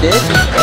did.